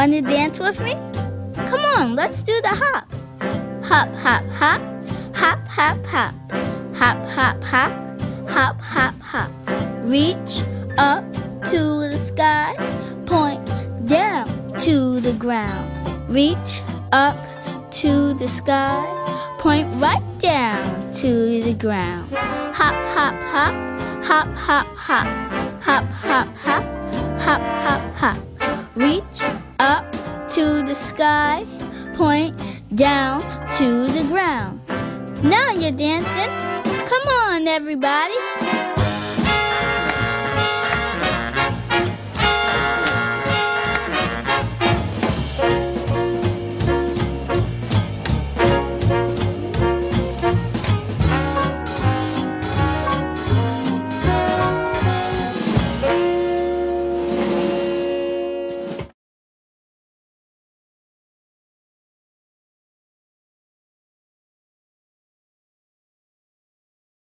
Want to dance with me? Come on, let's do the hop. Hop, hop, hop. Hop, hop, hop. Hop, hop, hop. Hop, hop, hop. Reach up to the sky. Point down to the ground. Reach up to the sky. Point right down to the ground. Hop, hop, hop. Hop, hop, hop. Hop, hop, hop. Hop, hop, hop. Reach up to the sky. Point down to the ground. Now you're dancing. Come on, everybody.